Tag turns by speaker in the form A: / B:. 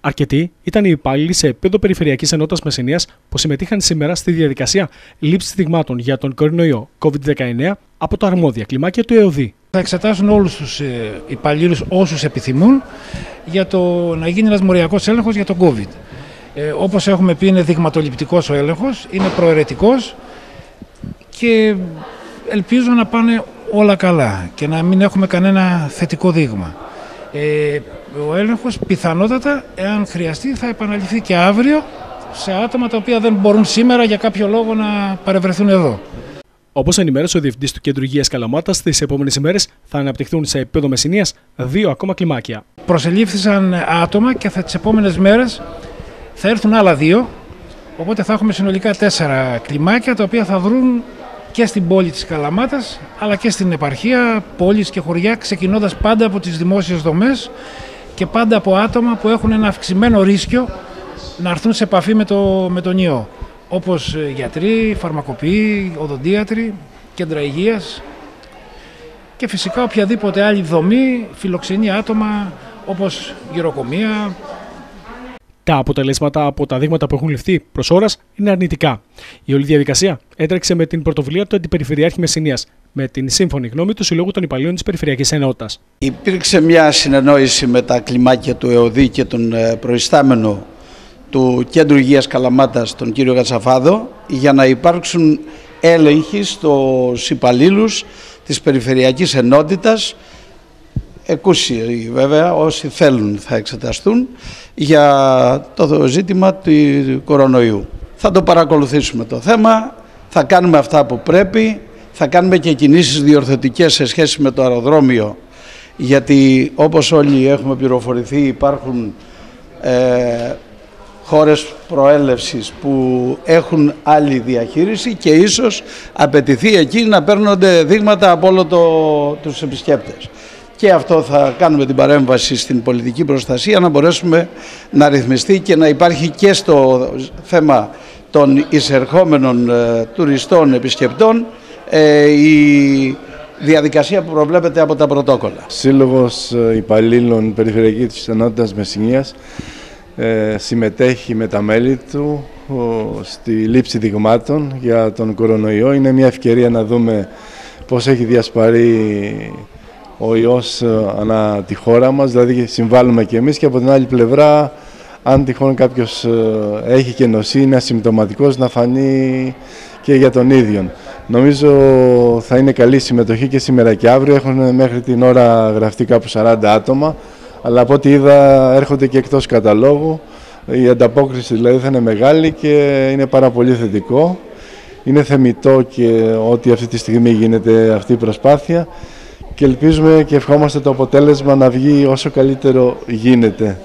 A: Αρκετοί ήταν οι υπάλληλοι σε επίπεδο Περιφερειακής Ενότητας Μεσσηνίας που συμμετείχαν σήμερα στη διαδικασία λήψης δειγμάτων για τον κορονοϊό COVID-19 από τα αρμόδια κλιμάκια του ΕΟΔΗ.
B: Θα εξετάσουν όλους τους υπαλλήλους όσους επιθυμούν για το να γίνει ένας μοριακός έλεγχος για τον COVID. Ε, όπως έχουμε πει είναι δειγματοληπτικός ο έλεγχος, είναι προαιρετικός και ελπίζω να πάνε όλα καλά και να μην έχουμε κανένα θετικό δείγμα. Ε, ο έλεγχος πιθανότατα, εάν χρειαστεί, θα επαναληφθεί και αύριο σε άτομα τα οποία δεν μπορούν σήμερα για κάποιο λόγο να παρευρεθούν εδώ.
A: Όπως ενημέρωσε ο Διευθυντής του Κέντρου Υγείας Καλαμάτας, στις επόμενες ημέρες θα αναπτυχθούν σε επίπεδο Μεσσηνίας δύο ακόμα κλιμάκια.
B: Προσελήφθησαν άτομα και τις επόμενες μέρες θα έρθουν άλλα δύο. Οπότε θα έχουμε συνολικά τέσσερα κλιμάκια τα οποία θα βρουν και στην πόλη της Καλαμάτας αλλά και στην επαρχία, πόλεις και χωριά ξεκινώντας πάντα από τις δημόσιες δομές και πάντα από άτομα που έχουν ένα αυξημένο ρίσκιο να έρθουν σε επαφή με, το, με τον ιό. Όπως ε, γιατροί, φαρμακοποιοί, οδοντίατροι, κέντρα υγείας και φυσικά οποιαδήποτε άλλη δομή φιλοξενεί άτομα όπως γυροκομεία,
A: τα αποτελέσματα από τα δείγματα που έχουν ληφθεί προς ώρας είναι αρνητικά. Η όλη διαδικασία έτρεξε με την πρωτοβουλία του Αντιπεριφερειάρχη Μεσσηνίας, με την σύμφωνη γνώμη του Συλλόγου των Υπαλλήλων της Περιφερειακής Ενότητας.
C: Υπήρξε μια συνεννόηση με τα κλιμάκια του ΕΟΔΗ και τον ε, προϊστάμενο του Κέντρου Υγείας Καλαμάτας, τον κύριο Κατσαφάδο, για να υπάρξουν έλεγχοι στους υπαλλήλους της Περιφερειακής Ενότητας εκούσιοι βέβαια, όσοι θέλουν θα εξεταστούν για το ζήτημα του κορονοϊού. Θα το παρακολουθήσουμε το θέμα, θα κάνουμε αυτά που πρέπει, θα κάνουμε και κινήσεις διορθωτικές σε σχέση με το αεροδρόμιο γιατί όπως όλοι έχουμε πληροφορηθεί υπάρχουν ε, χώρες προέλευσης που έχουν άλλη διαχείριση και ίσως απαιτηθεί εκεί να παίρνονται δείγματα από όλο το, τους επισκέπτες και αυτό θα κάνουμε την παρέμβαση στην πολιτική προστασία να μπορέσουμε να ρυθμιστεί και να υπάρχει και στο θέμα των εισερχόμενων ε, τουριστών επισκεπτών ε, η διαδικασία που προβλέπεται από τα πρωτόκολλα.
D: Σύλλογος ε, Υπαλλήλων Περιφερειακής Ενότητας Μεσσηνίας συμμετέχει με τα μέλη του στη λήψη δειγμάτων για τον κορονοϊό. Είναι μια ευκαιρία να δούμε πώς έχει διασπαρεί ο ιός ε, ανά τη χώρα μας, δηλαδή συμβάλλουμε και εμείς και από την άλλη πλευρά αν τυχόν κάποιος ε, έχει και νοσή, είναι ασυμπτωματικός να φανεί και για τον ίδιο. Νομίζω θα είναι καλή συμμετοχή και σήμερα και αύριο. Έχουν μέχρι την ώρα γραφτεί κάπου 40 άτομα, αλλά από ό,τι είδα έρχονται και εκτός καταλόγου. Η ανταπόκριση δηλαδή θα είναι μεγάλη και είναι πάρα πολύ θετικό. Είναι θεμητό και ότι αυτή τη στιγμή γίνεται αυτή η προσπάθεια και ελπίζουμε και ευχόμαστε το αποτέλεσμα να βγει όσο καλύτερο γίνεται.